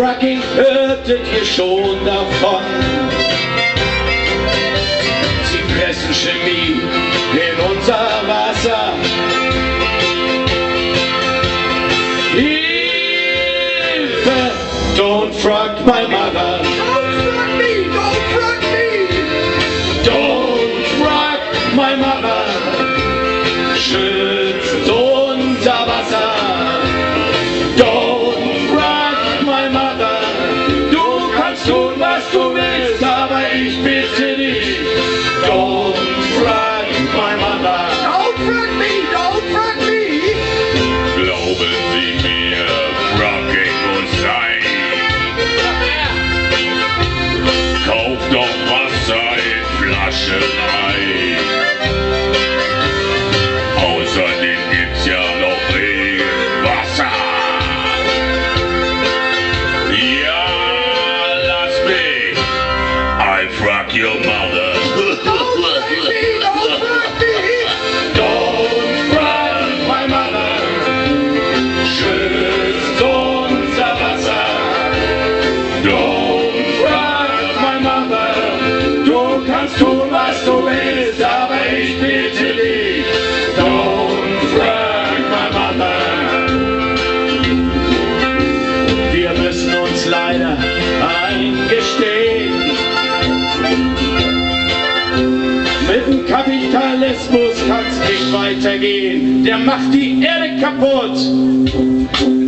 Fracking hörtet ihr schon davon. Sie pressen Chemie in unser Wasser. Hilfe, don't frack my mother. weitergehen. Der macht die Erde kaputt.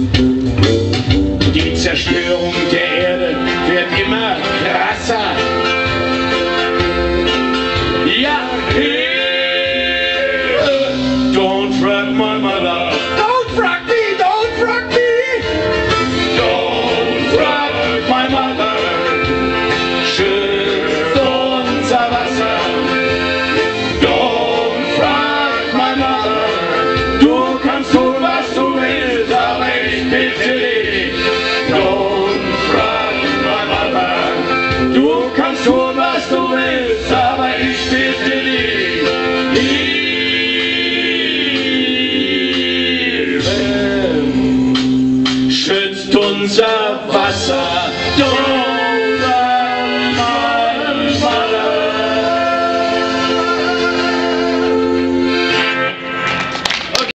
tunza of Wasser.